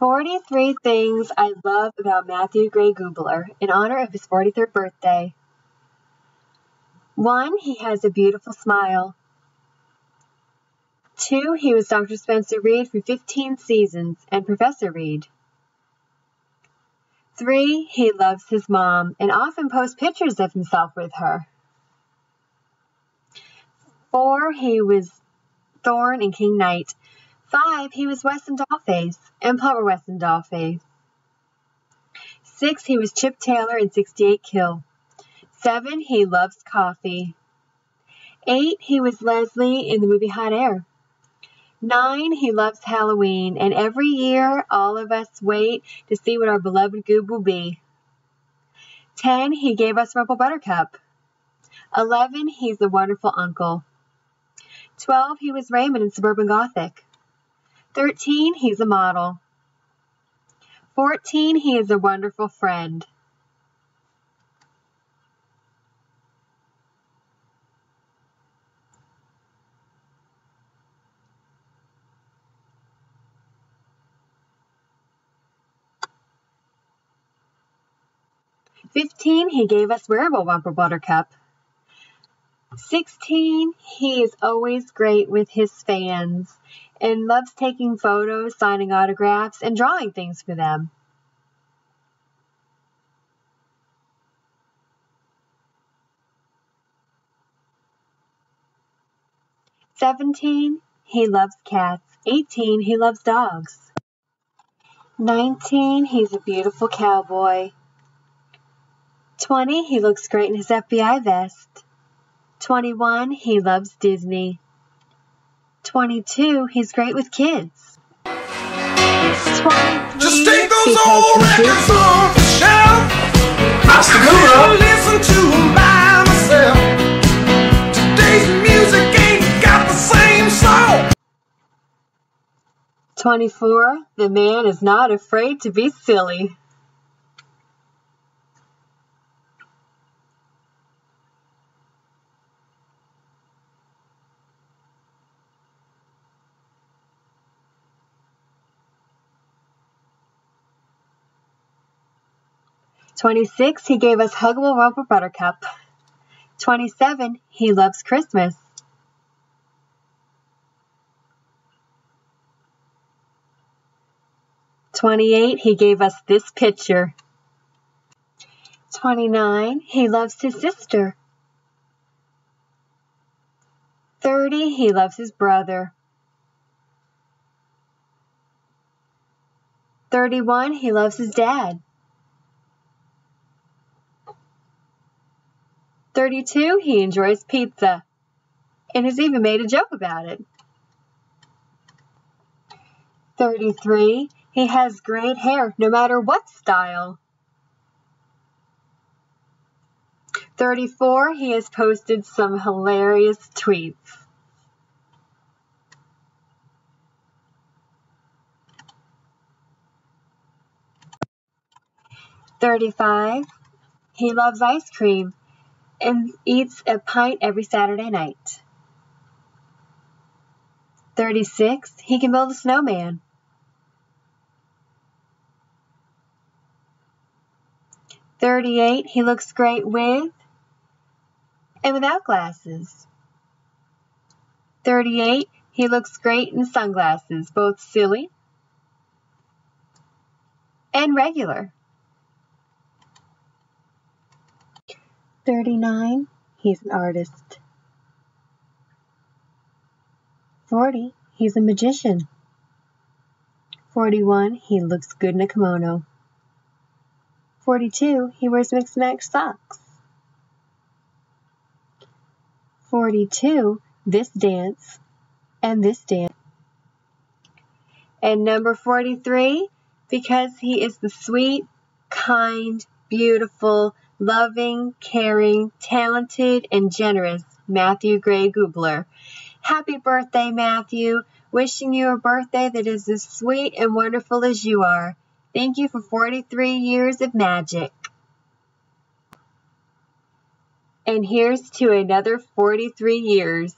43 things I love about Matthew Gray Gubler in honor of his 43rd birthday. 1. He has a beautiful smile. 2. He was Dr. Spencer Reid for 15 seasons and Professor Reid. 3. He loves his mom and often posts pictures of himself with her. 4. He was Thorn and King Knight. 5. He was Weston Dollface and Plumber Weston Dollface. 6. He was Chip Taylor in 68 Kill. 7. He loves coffee. 8. He was Leslie in the movie Hot Air. 9. He loves Halloween, and every year all of us wait to see what our beloved Goob will be. 10. He gave us Rumple Buttercup. 11. He's a wonderful uncle. 12. He was Raymond in Suburban Gothic. 13. He's a model. 14. He is a wonderful friend. Fifteen, he gave us wearable Rumple Buttercup. 16, he is always great with his fans and loves taking photos, signing autographs, and drawing things for them. Seventeen, he loves cats. Eighteen, he loves dogs. Nineteen, he's a beautiful cowboy. Twenty, he looks great in his FBI vest. 21, he loves Disney. 22, he's great with kids. 23, Just take those old records off the shelf. Master Guru. Listen to 'em by myself. Today's music ain't got the same soul. 24, the man is not afraid to be silly. Twenty-six, he gave us Huggable Rumple Buttercup. Twenty-seven, he loves Christmas. Twenty-eight, he gave us this picture. Twenty-nine, he loves his sister. Thirty, he loves his brother. Thirty-one, he loves his dad. 32, he enjoys pizza and has even made a joke about it. 33, he has great hair no matter what style. 34, he has posted some hilarious tweets. Thirty-five, he loves ice cream and eats a pint every Saturday night. 36. He can build a snowman. 38. He looks great with and without glasses. 38. He looks great in sunglasses, both silly and regular. 39. He's an artist. 40. He's a magician. 41. He looks good in a kimono. 42. He wears mixed match socks. 42. This dance and this dance. And number 43, because he is the sweet, kind, beautiful, loving, caring, talented, and generous Matthew Gray Gubler. Happy birthday, Matthew. Wishing you a birthday that is as sweet and wonderful as you are. Thank you for 43 years of magic. And here's to another 43 years.